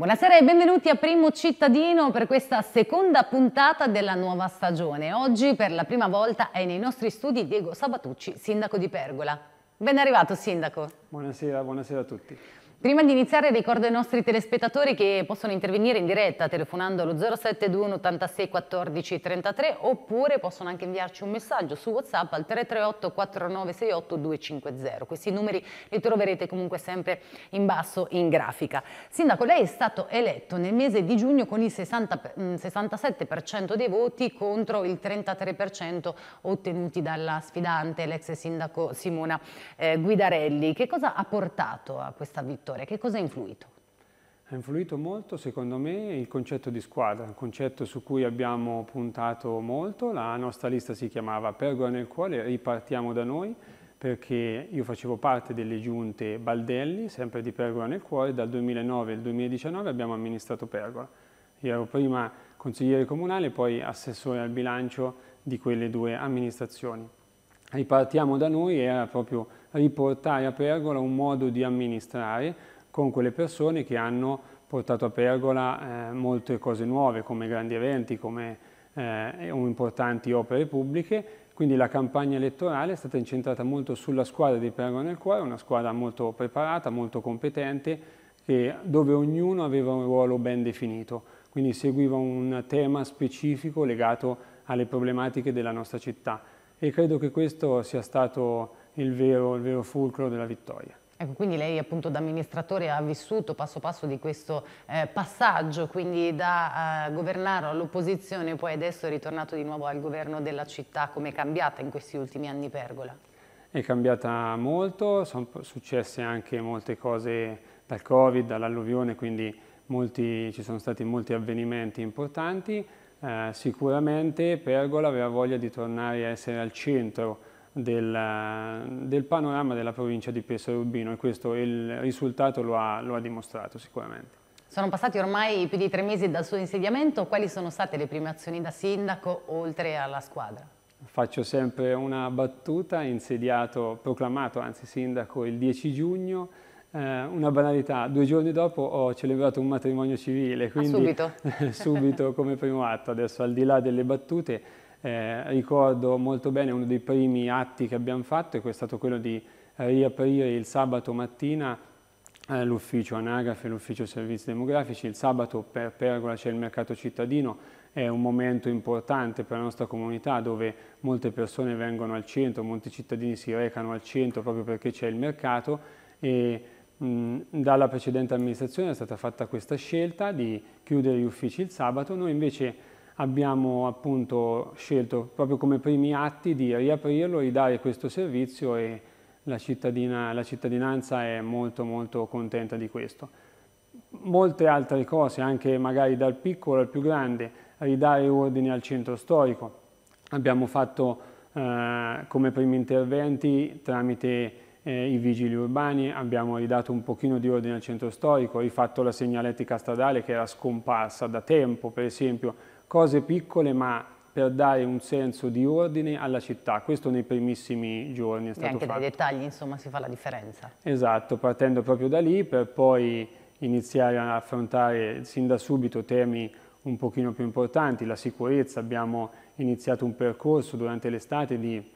Buonasera e benvenuti a Primo Cittadino per questa seconda puntata della nuova stagione. Oggi per la prima volta è nei nostri studi Diego Sabatucci, sindaco di Pergola. Ben arrivato sindaco. Buonasera, buonasera a tutti. Prima di iniziare ricordo ai nostri telespettatori che possono intervenire in diretta telefonando allo 071 86 14 33 oppure possono anche inviarci un messaggio su WhatsApp al 338 4968 250. Questi numeri li troverete comunque sempre in basso in grafica. Sindaco, lei è stato eletto nel mese di giugno con il 60, 67% mm, dei voti contro il 33% ottenuti dalla sfidante, l'ex sindaco Simona eh, Guidarelli. Che cosa ha portato a questa vittoria? Vittoria, che cosa ha influito? Ha influito molto, secondo me, il concetto di squadra, un concetto su cui abbiamo puntato molto. La nostra lista si chiamava Pergola nel cuore, ripartiamo da noi, perché io facevo parte delle giunte Baldelli, sempre di Pergola nel cuore, dal 2009 al 2019 abbiamo amministrato Pergola. Io ero prima consigliere comunale, poi assessore al bilancio di quelle due amministrazioni. Ripartiamo da noi era proprio riportare a Pergola un modo di amministrare con quelle persone che hanno portato a Pergola eh, molte cose nuove come grandi eventi, come eh, importanti opere pubbliche, quindi la campagna elettorale è stata incentrata molto sulla squadra di Pergola nel Cuore, una squadra molto preparata, molto competente, che, dove ognuno aveva un ruolo ben definito, quindi seguiva un tema specifico legato alle problematiche della nostra città. E credo che questo sia stato il vero, il vero fulcro della vittoria. Ecco, quindi lei appunto da amministratore ha vissuto passo passo di questo eh, passaggio, quindi da eh, governare all'opposizione poi adesso è ritornato di nuovo al governo della città, come è cambiata in questi ultimi anni Pergola? È cambiata molto, sono successe anche molte cose dal Covid, dall'alluvione, quindi molti, ci sono stati molti avvenimenti importanti. Eh, sicuramente Pergola aveva voglia di tornare a essere al centro del, del, panorama della provincia di Pesaro Urbino e questo il risultato lo ha, lo ha dimostrato sicuramente. Sono passati ormai più di tre mesi dal suo insediamento, quali sono state le prime azioni da sindaco oltre alla squadra? Faccio sempre una battuta, insediato, proclamato anzi sindaco il 10 giugno, eh, una banalità, due giorni dopo ho celebrato un matrimonio civile, quindi ah, subito. subito come primo atto, adesso al di là delle battute eh, ricordo molto bene uno dei primi atti che abbiamo fatto è stato quello di riaprire il sabato mattina eh, l'ufficio anagrafe, l'ufficio servizi demografici. Il sabato per Pergola c'è il mercato cittadino, è un momento importante per la nostra comunità dove molte persone vengono al centro, molti cittadini si recano al centro proprio perché c'è il mercato. E dalla precedente amministrazione è stata fatta questa scelta di chiudere gli uffici il sabato, noi invece abbiamo appunto scelto proprio come primi atti di riaprirlo, ridare questo servizio e la, cittadina, la cittadinanza è molto molto contenta di questo. Molte altre cose, anche magari dal piccolo al più grande, ridare ordine al centro storico. Abbiamo fatto eh, come primi interventi tramite eh, i vigili urbani, abbiamo ridato un pochino di ordine al centro storico, rifatto la segnaletica stradale che era scomparsa da tempo, per esempio cose piccole ma per dare un senso di ordine alla città, questo nei primissimi giorni è stato e anche fatto. dai dettagli insomma si fa la differenza. Esatto, partendo proprio da lì per poi iniziare a affrontare sin da subito temi un pochino più importanti, la sicurezza, abbiamo iniziato un percorso durante l'estate di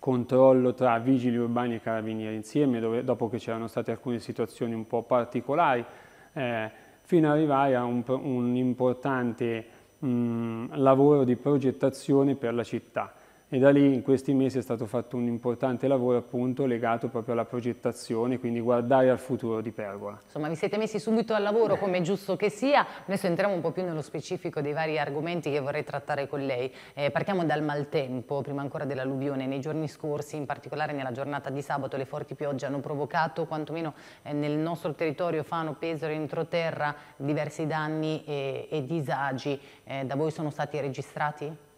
controllo tra vigili urbani e carabinieri insieme, dove, dopo che c'erano state alcune situazioni un po' particolari, eh, fino ad arrivare a un, un importante mh, lavoro di progettazione per la città e da lì in questi mesi è stato fatto un importante lavoro appunto legato proprio alla progettazione, quindi guardare al futuro di Pergola. Insomma vi siete messi subito al lavoro come è giusto che sia, adesso entriamo un po' più nello specifico dei vari argomenti che vorrei trattare con lei. Eh, partiamo dal maltempo, prima ancora dell'alluvione, nei giorni scorsi, in particolare nella giornata di sabato, le forti piogge hanno provocato quantomeno eh, nel nostro territorio Fano, Pesaro, Entroterra diversi danni e, e disagi. Eh, da voi sono stati registrati?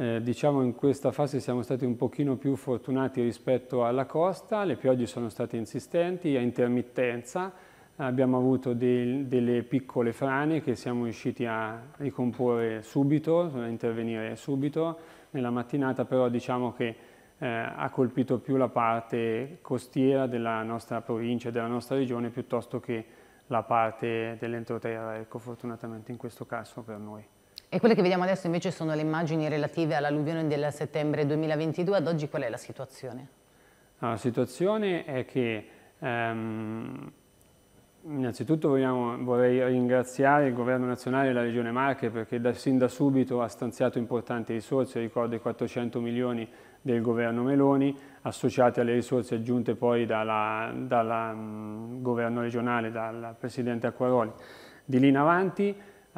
Eh, diciamo in questa fase siamo stati un pochino più fortunati rispetto alla costa, le piogge sono state insistenti, a intermittenza, abbiamo avuto dei, delle piccole frane che siamo riusciti a ricomporre subito, a intervenire subito nella mattinata, però diciamo che eh, ha colpito più la parte costiera della nostra provincia, della nostra regione, piuttosto che la parte dell'entroterra, ecco, fortunatamente in questo caso per noi. E quelle che vediamo adesso invece sono le immagini relative all'alluvione del settembre 2022, ad oggi qual è la situazione? La situazione è che ehm, innanzitutto vogliamo, vorrei ringraziare il Governo nazionale e la Regione Marche perché da, sin da subito ha stanziato importanti risorse, ricordo i 400 milioni del governo Meloni, associate alle risorse aggiunte poi dal governo regionale, dal Presidente Acquaroli. Di lì in avanti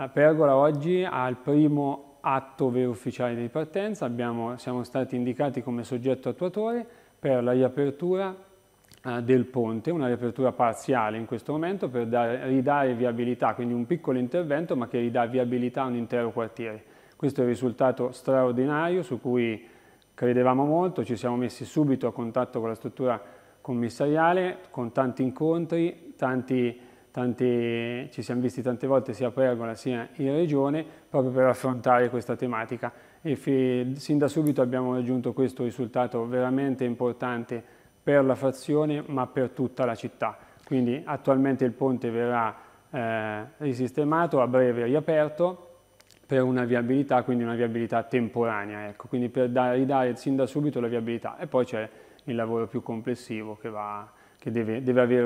Pergola oggi ha il primo atto vero ufficiale di partenza, Abbiamo, siamo stati indicati come soggetto attuatore per la riapertura eh, del ponte, una riapertura parziale in questo momento per dare, ridare viabilità, quindi un piccolo intervento ma che ridà viabilità a un intero quartiere. Questo è un risultato straordinario su cui credevamo molto, ci siamo messi subito a contatto con la struttura commissariale, con tanti incontri, tanti, tanti, ci siamo visti tante volte sia a Pergola sia in Regione proprio per affrontare questa tematica. E sin da subito abbiamo raggiunto questo risultato veramente importante per la frazione ma per tutta la città. Quindi attualmente il ponte verrà eh, risistemato, a breve riaperto per una viabilità, quindi una viabilità temporanea, ecco, quindi per dare, ridare sin da subito la viabilità. E poi c'è il lavoro più complessivo che, va, che deve, deve avere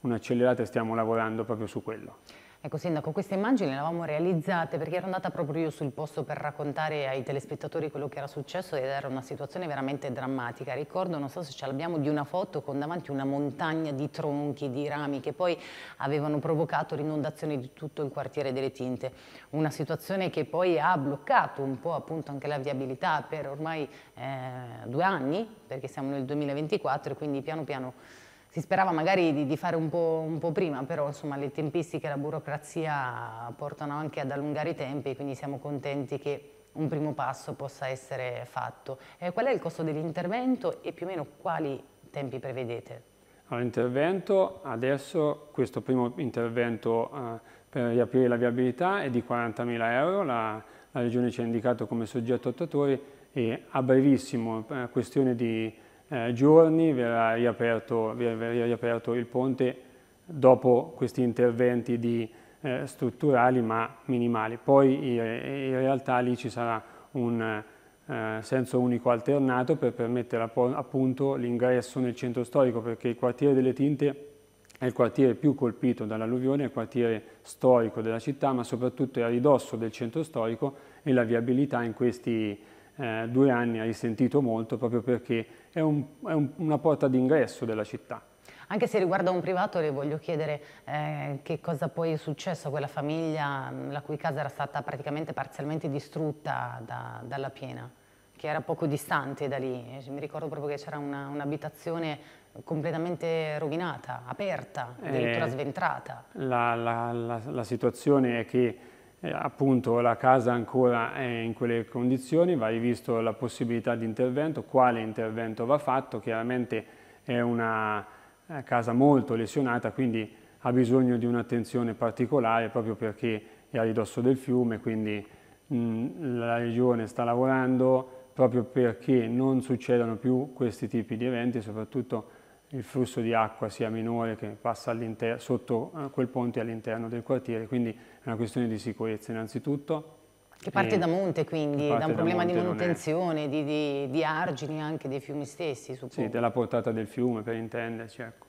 un'accelerata e stiamo lavorando proprio su quello. Ecco Sindaco, queste immagini le avevamo realizzate perché ero andata proprio io sul posto per raccontare ai telespettatori quello che era successo ed era una situazione veramente drammatica. Ricordo, non so se ce l'abbiamo, di una foto con davanti una montagna di tronchi, di rami che poi avevano provocato l'inondazione di tutto il quartiere delle Tinte. Una situazione che poi ha bloccato un po' appunto anche la viabilità per ormai eh, due anni, perché siamo nel 2024 e quindi piano piano si sperava magari di, di fare un po', un po', prima, però insomma le tempistiche e la burocrazia portano anche ad allungare i tempi, quindi siamo contenti che un primo passo possa essere fatto. Eh, qual è il costo dell'intervento e più o meno quali tempi prevedete? L'intervento, adesso questo primo intervento eh, per riaprire la viabilità è di 40.000 euro, la, la Regione ci ha indicato come soggetto attuatore e a brevissimo, eh, questione di eh, giorni verrà riaperto, verrà riaperto, il ponte dopo questi interventi di, eh, strutturali ma minimali. Poi in, realtà lì ci sarà un eh, senso unico alternato per permettere appunto l'ingresso nel centro storico perché il quartiere delle Tinte è il quartiere più colpito dall'alluvione, è il quartiere storico della città ma soprattutto è a ridosso del centro storico e la viabilità in questi eh, due anni ha risentito molto proprio perché è, un, è un, una porta d'ingresso della città. Anche se riguarda un privato le voglio chiedere eh, che cosa poi è successo a quella famiglia la cui casa era stata praticamente parzialmente distrutta da, dalla piena, che era poco distante da lì. Mi ricordo proprio che c'era un'abitazione completamente rovinata, aperta, addirittura eh, sventrata. La, la, la, la situazione è che eh, appunto la casa ancora è in quelle condizioni, va rivisto la possibilità di intervento, quale intervento va fatto, chiaramente è una eh, casa molto lesionata, quindi ha bisogno di un'attenzione particolare proprio perché è a ridosso del fiume, quindi mh, la Regione sta lavorando proprio perché non succedano più questi tipi di eventi, soprattutto il flusso di acqua sia minore che passa sotto eh, quel ponte all'interno del quartiere, quindi è una questione di sicurezza innanzitutto. Che parte da monte quindi, da un problema da di manutenzione, di, di, di, argini anche dei fiumi stessi, suppongo. Sì, della portata del fiume per intenderci, ecco.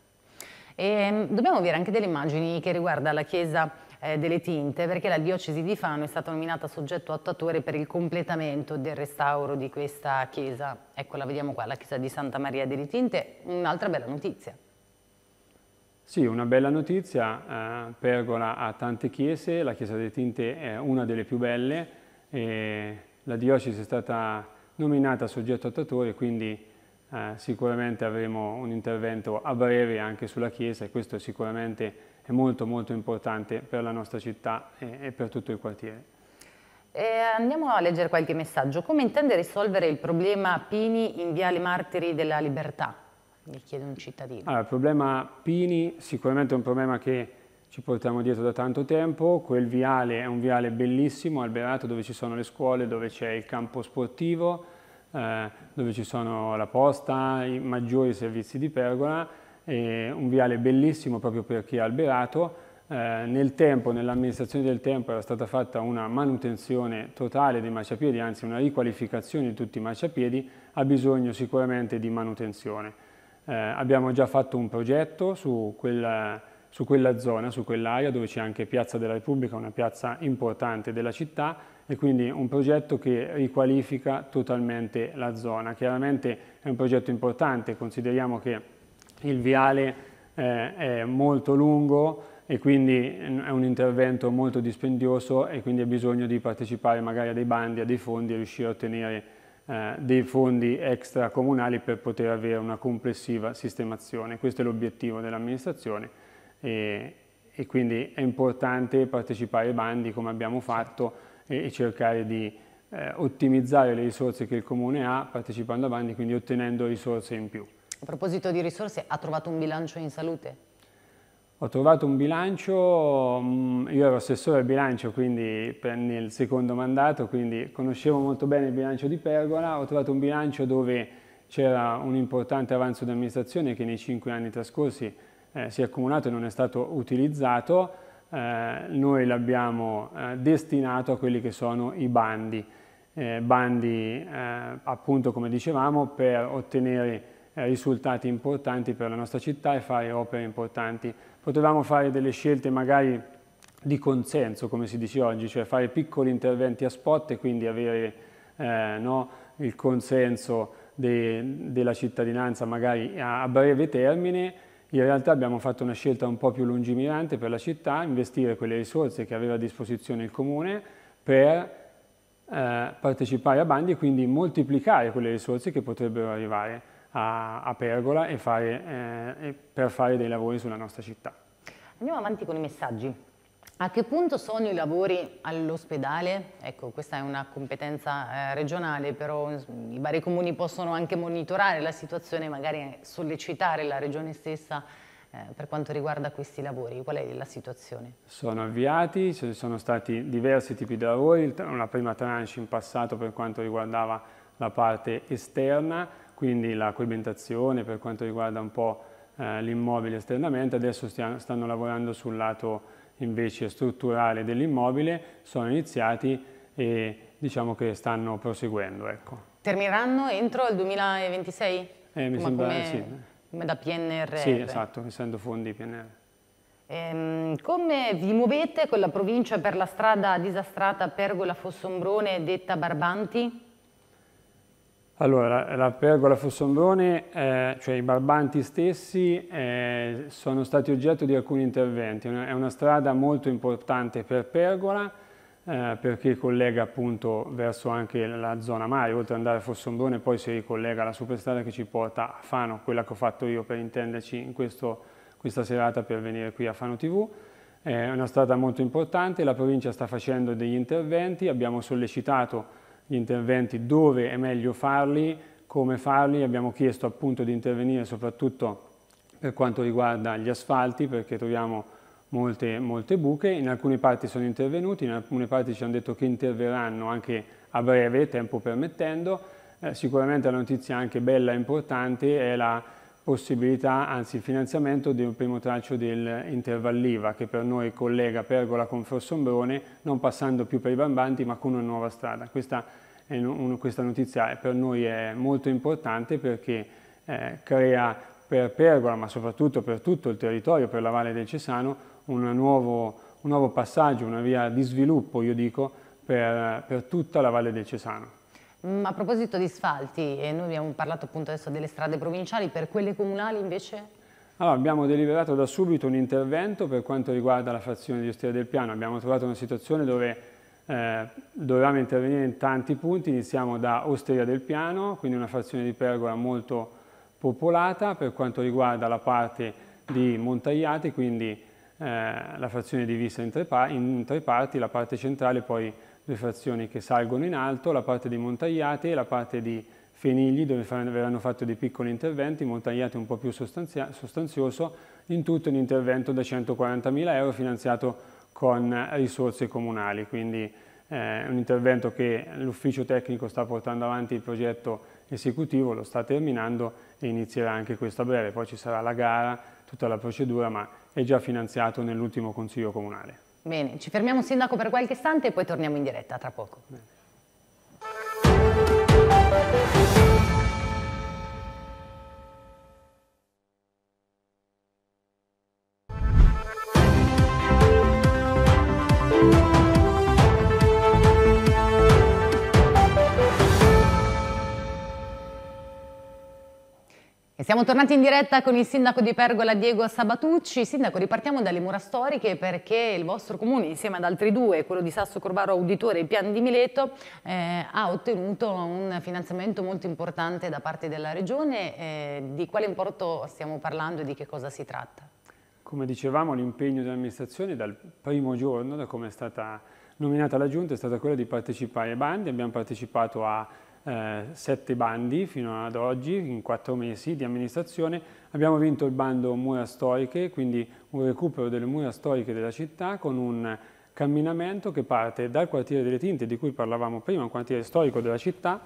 E, mm, dobbiamo avere anche delle immagini che riguardano la chiesa eh, delle tinte perché la diocesi di Fano è stata nominata soggetto attuatore per il completamento del restauro di questa chiesa. Ecco, la vediamo qua, la chiesa di Santa Maria delle Tinte, un'altra bella notizia. Sì, una bella notizia, eh, Pergola ha tante chiese, la chiesa delle Tinte è una delle più belle, la diocesi è stata nominata soggetto attuatore, quindi eh, sicuramente avremo un intervento a breve anche sulla chiesa e questo sicuramente è molto molto importante per la nostra città e, e per tutto il quartiere. Eh, andiamo a leggere qualche messaggio. Come intende risolvere il problema Pini in Viale Martiri della Libertà? Mi chiede un cittadino. Allora, il problema Pini sicuramente è un problema che ci portiamo dietro da tanto tempo. Quel viale è un viale bellissimo, alberato, dove ci sono le scuole, dove c'è il campo sportivo, eh, dove ci sono la posta, i maggiori servizi di pergola è un viale bellissimo proprio perché è alberato, eh, nel tempo, nell'amministrazione del tempo era stata fatta una manutenzione totale dei marciapiedi, anzi una riqualificazione di tutti i marciapiedi, ha bisogno sicuramente di manutenzione. Eh, abbiamo già fatto un progetto su quella, su quella zona, su quell'area dove c'è anche Piazza della Repubblica, una piazza importante della città e quindi un progetto che riqualifica totalmente la zona. Chiaramente è un progetto importante, consideriamo che il viale eh, è molto lungo, e quindi è un intervento molto dispendioso e quindi ha bisogno di partecipare magari a dei bandi, a dei fondi e riuscire a ottenere eh, dei fondi extracomunali per poter avere una complessiva sistemazione. Questo è l'obiettivo dell'amministrazione e, e, quindi è importante partecipare ai bandi come abbiamo fatto e, e cercare di eh, ottimizzare le risorse che il Comune ha partecipando a bandi, quindi ottenendo risorse in più. A proposito di risorse, ha trovato un bilancio in salute? Ho trovato un bilancio, mm, io ero assessore al bilancio quindi nel secondo mandato, quindi conoscevo molto bene il bilancio di Pergola, ho trovato un bilancio dove c'era un importante avanzo di amministrazione che nei cinque anni trascorsi eh, si è accumulato e non è stato utilizzato, eh, noi l'abbiamo eh, destinato a quelli che sono i bandi, eh, bandi eh, appunto come dicevamo per ottenere risultati importanti per la nostra città e fare opere importanti potevamo fare delle scelte magari di consenso, come si dice oggi, cioè fare piccoli interventi a spot e quindi avere eh, no, il consenso de, della cittadinanza magari a, a, breve termine. In realtà abbiamo fatto una scelta un po' più lungimirante per la città, investire quelle risorse che aveva a disposizione il Comune per eh, partecipare a bandi e quindi moltiplicare quelle risorse che potrebbero arrivare a, a Pergola e fare, eh, per fare dei lavori sulla nostra città. Andiamo avanti con i messaggi. A che punto sono i lavori all'ospedale? Ecco, questa è una competenza eh, regionale, però i vari comuni possono anche monitorare la situazione, magari sollecitare la regione stessa eh, per quanto riguarda questi lavori. Qual è la situazione? Sono avviati, ci sono stati diversi tipi di lavori, una prima tranche in passato per quanto riguardava la parte esterna, quindi la coibentazione per quanto riguarda un po' eh, l'immobile esternamente, adesso stiano, stanno lavorando sul lato invece strutturale dell'immobile, sono iniziati e diciamo che stanno proseguendo. Ecco. Termineranno entro il 2026? Eh, mi sembra, come, sì. come da PNRR? Sì, esatto, essendo fondi PNR. Ehm, come vi muovete con la provincia per la strada disastrata Pergola-Fossombrone detta Barbanti? Allora, la pergola Fossombrone, eh, cioè i barbanti stessi, eh, sono stati oggetto di alcuni interventi. È una strada molto importante per Pergola eh, perché collega appunto verso anche la zona mare, oltre ad andare a Fossombrone poi si ricollega alla superstrada che ci porta a Fano, quella che ho fatto io per intenderci in questo, questa serata per venire qui a Fano TV. È una strada molto importante, la provincia sta facendo degli interventi, abbiamo sollecitato gli interventi, dove è meglio farli, come farli, abbiamo chiesto appunto di intervenire soprattutto per quanto riguarda gli asfalti perché troviamo molte, molte buche, in alcune parti sono intervenuti, in alcune parti ci hanno detto che interverranno anche a breve, tempo permettendo, eh, sicuramente la notizia anche bella e importante è la possibilità, anzi il finanziamento di un primo traccio dell'Intervalliva che per noi collega Pergola con Fossombrone non passando più per i Bambanti ma con una nuova strada. Questa, un, questa notizia per noi è molto importante perché eh, crea per Pergola ma soprattutto per tutto il territorio, per la Valle del Cesano, nuovo, un nuovo passaggio, una via di sviluppo io dico per, per tutta la Valle del Cesano. Mm, a proposito di asfalti, e noi abbiamo parlato appunto adesso delle strade provinciali, per quelle comunali invece? Allora, abbiamo deliberato da subito un intervento per quanto riguarda la frazione di Osteria del Piano. Abbiamo trovato una situazione dove eh, dovevamo intervenire in tanti punti. Iniziamo da Osteria del Piano, quindi una frazione di pergola molto popolata per quanto riguarda la parte di Montagliati, quindi eh, la frazione divisa in tre, in tre parti, la parte centrale poi le frazioni che salgono in alto, la parte di Montagliate e la parte di Fenigli dove verranno fatti dei piccoli interventi, Montagliate un po' più sostanzioso, in tutto un intervento da 140.000 euro finanziato con risorse comunali, quindi eh, un intervento che l'ufficio tecnico sta portando avanti il progetto esecutivo lo sta terminando e inizierà anche questo a breve, poi ci sarà la gara, tutta la procedura, ma è già finanziato nell'ultimo Consiglio Comunale. Bene, ci fermiamo Sindaco per qualche istante e poi torniamo in diretta tra poco. Bene. Siamo tornati in diretta con il sindaco di Pergola Diego Sabatucci. Sindaco, ripartiamo dalle mura storiche perché il vostro comune, insieme ad altri due, quello di Sasso Corvaro Auditore e Pian di Mileto, eh, ha ottenuto un finanziamento molto importante da parte della Regione. Eh, di quale importo stiamo parlando e di che cosa si tratta? Come dicevamo, l'impegno dell'amministrazione dal primo giorno, da come è stata nominata la Giunta, è stato quello di partecipare ai bandi. Abbiamo partecipato a eh, sette bandi fino ad oggi, in quattro mesi di amministrazione. Abbiamo vinto il bando Mura Storiche, quindi un recupero delle mura storiche della città con un camminamento che parte dal quartiere delle Tinte, di cui parlavamo prima, un quartiere storico della città,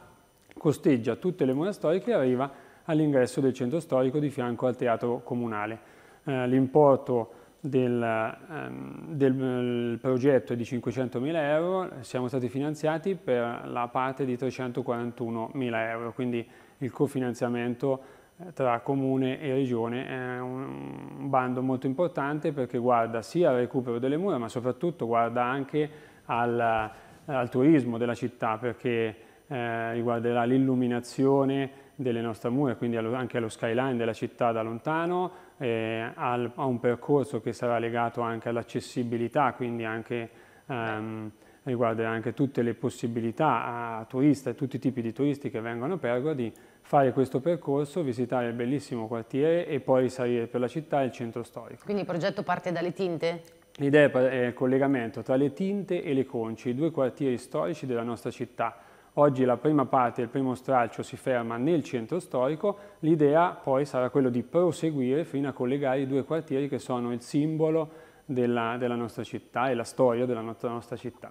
costeggia tutte le mura storiche e arriva all'ingresso del centro storico di fianco al teatro comunale. Eh, L'importo del, um, del progetto di 500.000 euro, siamo stati finanziati per la parte di 341.000 euro, quindi il cofinanziamento eh, tra comune e regione è un bando molto importante perché guarda sia al recupero delle mura ma soprattutto guarda anche al, al turismo della città perché eh, riguarderà l'illuminazione delle nostre mura, quindi anche allo skyline della città da lontano, eh, al, a un percorso che sarà legato anche all'accessibilità, quindi anche, ehm, riguarderà anche tutte le possibilità a turisti e tutti i tipi di turisti che vengono a Pergola di fare questo percorso, visitare il bellissimo quartiere e poi risalire per la città e il centro storico. Quindi il progetto parte dalle tinte? L'idea è il collegamento tra le tinte e le conci, i due quartieri storici della nostra città Oggi la prima parte, il primo stralcio si ferma nel centro storico, l'idea poi sarà quello di proseguire fino a collegare i due quartieri che sono il simbolo della, della nostra città e la storia della nostra, nostra città.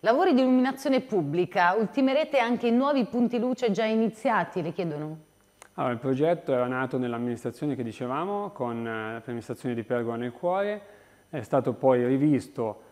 Lavori di illuminazione pubblica, ultimerete anche i nuovi punti luce già iniziati, le chiedono? Allora, il progetto era nato nell'amministrazione che dicevamo, con eh, l'amministrazione di Pergola nel cuore, è stato poi rivisto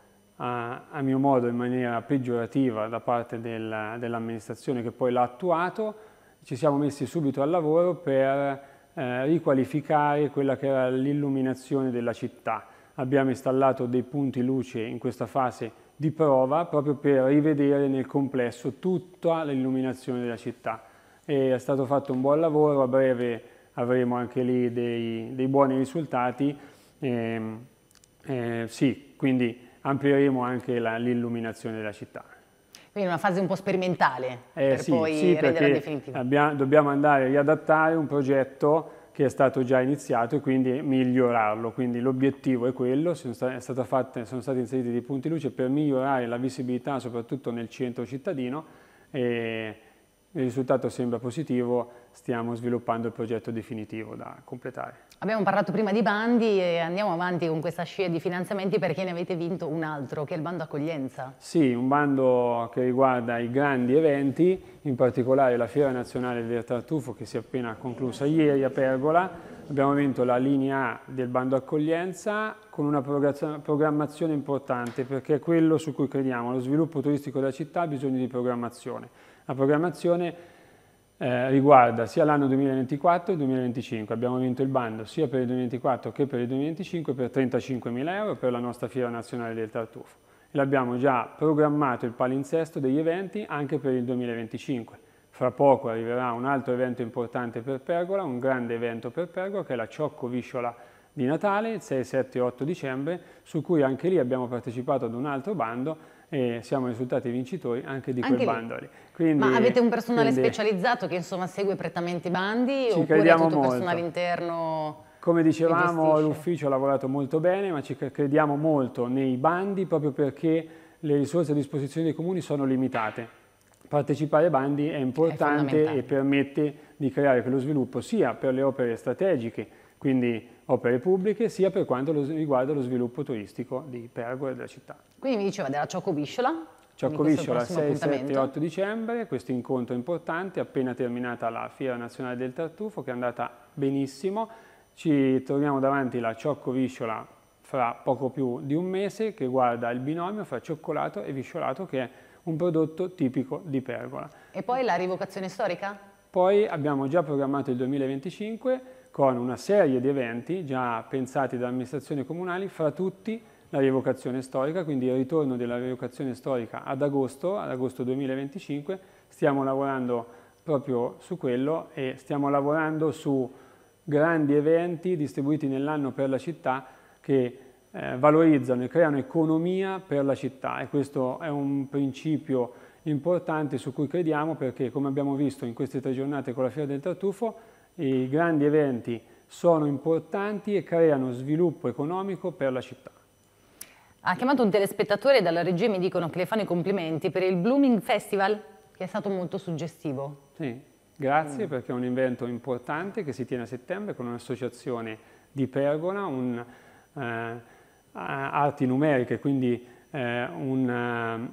a, a mio modo in maniera peggiorativa da parte del, dell'amministrazione che poi l'ha attuato, ci siamo messi subito al lavoro per eh, riqualificare quella che era l'illuminazione della città. Abbiamo installato dei punti luce in questa fase di prova proprio per rivedere nel complesso tutta l'illuminazione della città. E è stato fatto un buon lavoro, a breve avremo anche lì dei, dei buoni risultati. Eh, eh, sì, quindi amplieremo anche l'illuminazione della città. Quindi una fase un po' sperimentale eh, per sì, poi sì, renderla definitiva. Abbiamo, dobbiamo andare a riadattare un progetto che è stato già iniziato e quindi migliorarlo. Quindi l'obiettivo è quello, sono, sta, fatte, sono, stati inseriti dei punti luce per migliorare la visibilità soprattutto nel centro cittadino e il risultato sembra positivo, stiamo sviluppando il progetto definitivo da completare. Abbiamo parlato prima di bandi e andiamo avanti con questa scia di finanziamenti perché ne avete vinto un altro, che è il bando accoglienza. Sì, un bando che riguarda i grandi eventi, in particolare la Fiera Nazionale del Tartufo che si è appena conclusa ieri a Pergola. Abbiamo vinto la linea A del bando accoglienza con una programmazione importante perché è quello su cui crediamo, lo sviluppo turistico della città ha bisogno di programmazione la programmazione eh, riguarda sia l'anno 2024 che il 2025. Abbiamo vinto il bando sia per il 2024 che per il 2025 per 35.000 euro per la nostra Fiera Nazionale del Tartufo. E l'abbiamo già programmato il palinsesto degli eventi anche per il 2025. Fra poco arriverà un altro evento importante per Pergola, un grande evento per Pergola che è la Ciocco Visciola di Natale, il 6, 7 e 8 dicembre, su cui anche lì abbiamo partecipato ad un altro bando e siamo risultati vincitori anche di anche quel lì. bando lì. Ma avete un personale quindi, specializzato che insomma segue prettamente i bandi oppure è tutto molto. personale interno? Come dicevamo l'ufficio ha lavorato molto bene ma ci crediamo molto nei bandi proprio perché le risorse a disposizione dei comuni sono limitate. Partecipare ai bandi è importante è e permette di creare quello sviluppo sia per le opere strategiche quindi opere pubbliche, sia per quanto riguarda lo sviluppo turistico di Pergola e della città. Quindi mi diceva della Ciocco Bisciola? Ciaccovisciola 6, 7 e 8 dicembre, questo incontro importante, appena terminata la Fiera Nazionale del Tartufo che è andata benissimo. Ci troviamo davanti la Cioccovisciola fra poco più di un mese che guarda il binomio fra cioccolato e visciolato che è un prodotto tipico di Pergola. E poi la rivocazione storica? Poi abbiamo già programmato il 2025 con una serie di eventi già pensati da amministrazioni comunali, fra tutti la rievocazione storica, quindi il ritorno della rievocazione storica ad agosto, ad agosto 2025. Stiamo lavorando proprio su quello e stiamo lavorando su grandi eventi distribuiti nell'anno per la città che eh, valorizzano e creano economia per la città e questo è un principio importante su cui crediamo perché come abbiamo visto in queste tre giornate con la Fiera del Tartufo i grandi eventi sono importanti e creano sviluppo economico per la città. Ha chiamato un telespettatore dalla regia mi dicono che le fanno i complimenti per il Blooming Festival che è stato molto suggestivo. Sì, grazie mm. perché è un evento importante che si tiene a settembre con un'associazione di Pergola, un, eh, arti numeriche, quindi eh, un,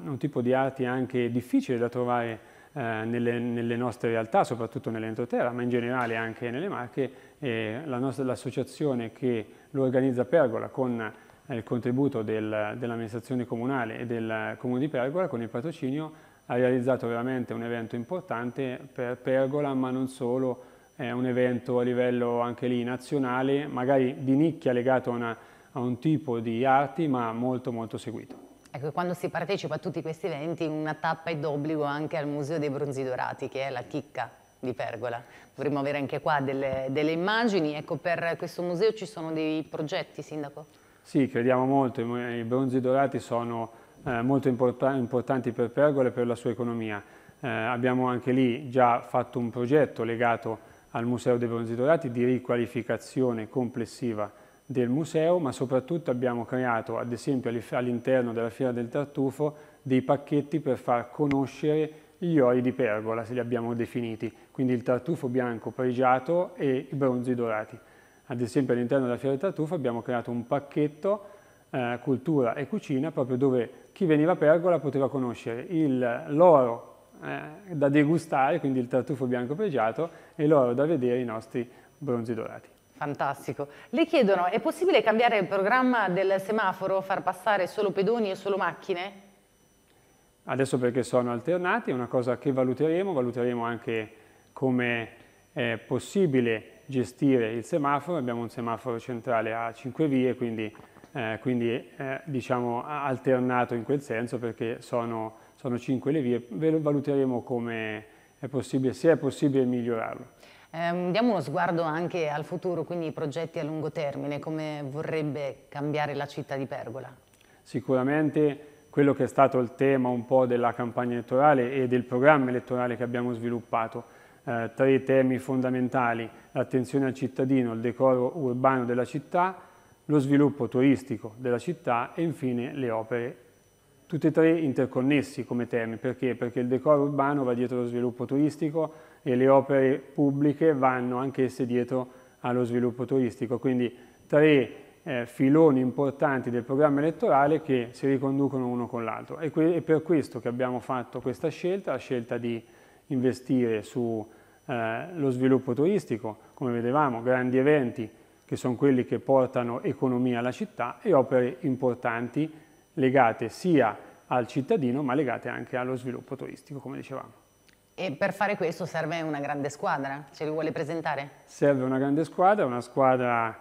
un, tipo di arti anche difficile da trovare eh, nelle, nelle, nostre realtà, soprattutto nell'entroterra, ma in generale anche nelle Marche. L'associazione che lo organizza Pergola con il contributo del, dell'amministrazione comunale e del comune di Pergola con il patrocinio ha realizzato veramente un evento importante per Pergola ma non solo, è un evento a livello anche lì nazionale, magari di nicchia legato a, una, a un tipo di arti ma molto molto seguito. Ecco, quando si partecipa a tutti questi eventi una tappa è d'obbligo anche al Museo dei Bronzi Dorati che è la chicca di Pergola. Dovremmo avere anche qua delle, delle immagini, ecco per questo museo ci sono dei progetti, Sindaco? Sì, crediamo molto, i bronzi dorati sono eh, molto import importanti per Pergola e per la sua economia. Eh, abbiamo anche lì già fatto un progetto legato al Museo dei Bronzi Dorati di riqualificazione complessiva del museo, ma soprattutto abbiamo creato, ad esempio all'interno della Fiera del Tartufo, dei pacchetti per far conoscere gli ori di Pergola, se li abbiamo definiti, quindi il tartufo bianco pregiato e i bronzi dorati. Ad esempio all'interno della Fiera del Tartufo abbiamo creato un pacchetto eh, cultura e cucina proprio dove chi veniva a Pergola poteva conoscere l'oro eh, da degustare, quindi il tartufo bianco pregiato e l'oro da vedere i nostri bronzi dorati. Fantastico. Le chiedono, è possibile cambiare il programma del semaforo, far passare solo pedoni e solo macchine? Adesso perché sono alternati, è una cosa che valuteremo, valuteremo anche come è possibile gestire il semaforo, abbiamo un semaforo centrale a 5 vie, quindi, eh, quindi eh, diciamo alternato in quel senso perché sono, sono 5 le vie, valuteremo come è possibile, se è possibile migliorarlo. Eh, diamo uno sguardo anche al futuro, quindi i progetti a lungo termine, come vorrebbe cambiare la città di Pergola? Sicuramente quello che è stato il tema un po' della campagna elettorale e del programma elettorale che abbiamo sviluppato, eh, tre temi fondamentali, l'attenzione al cittadino, il decoro urbano della città, lo sviluppo turistico della città e infine le opere. Tutti e tre interconnessi come temi, perché? Perché il decoro urbano va dietro allo sviluppo turistico e le opere pubbliche vanno anch'esse dietro allo sviluppo turistico, quindi tre eh, filoni importanti del programma elettorale che si riconducono uno con l'altro. È, è per questo che abbiamo fatto questa scelta, la scelta di investire su eh, sviluppo turistico, come vedevamo, grandi eventi che sono quelli che portano economia alla città e opere importanti legate sia al cittadino ma legate anche allo sviluppo turistico, come dicevamo. E per fare questo serve una grande squadra? Ce li vuole presentare? Serve una grande squadra, una squadra,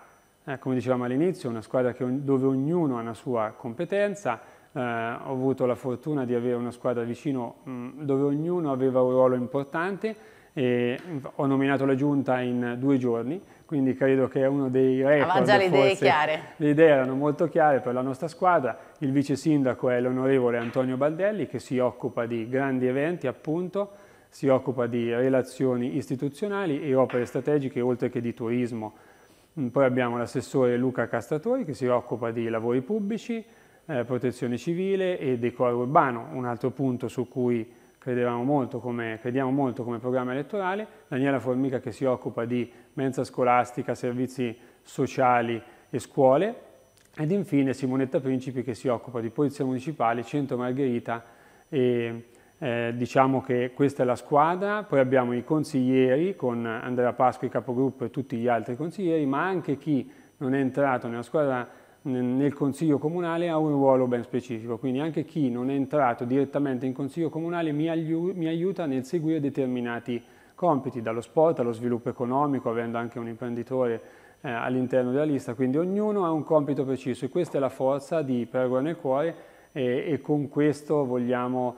eh, come dicevamo all'inizio, una squadra che, dove ognuno ha una sua competenza. Eh, ho avuto la fortuna di avere una squadra vicino mh, dove ognuno aveva un ruolo importante e ho nominato la giunta in due giorni, quindi credo che è uno dei record. Aveva già le idee chiare. Le idee erano molto chiare per la nostra squadra. Il vice sindaco è l'onorevole Antonio Baldelli che si occupa di grandi eventi appunto, si occupa di relazioni istituzionali e opere strategiche oltre che di turismo. Mm, poi abbiamo l'assessore Luca Castratori che si occupa di lavori pubblici, eh, protezione civile e decoro urbano, un altro punto su cui molto come, crediamo molto come programma elettorale, Daniela Formica che si occupa di mensa scolastica, servizi sociali e scuole ed infine Simonetta Principi che si occupa di Polizia Municipale, Centro Margherita e eh, diciamo che questa è la squadra, poi abbiamo i consiglieri con Andrea Pasqui capogruppo e tutti gli altri consiglieri, ma anche chi non è entrato nella squadra nel consiglio comunale ha un ruolo ben specifico, quindi anche chi non è entrato direttamente in consiglio comunale mi, mi aiuta nel seguire determinati compiti, dallo sport allo sviluppo economico, avendo anche un imprenditore eh, all'interno della lista, quindi ognuno ha un compito preciso e questa è la forza di Pergola nel cuore e, e con questo vogliamo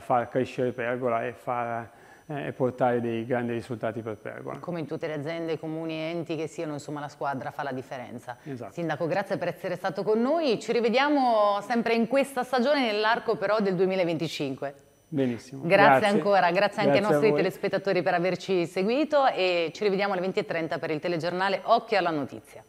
far crescere Pergola e far eh, e portare dei grandi risultati per Pergola. Come in tutte le aziende, comuni e enti che siano, insomma la squadra fa la differenza. Esatto. Sindaco, grazie per essere stato con noi, ci rivediamo sempre in questa stagione nell'arco però del 2025. Benissimo. Grazie, grazie. ancora, grazie, grazie anche ai nostri telespettatori per averci seguito e ci rivediamo alle 20.30 per il telegiornale Occhio alla Notizia.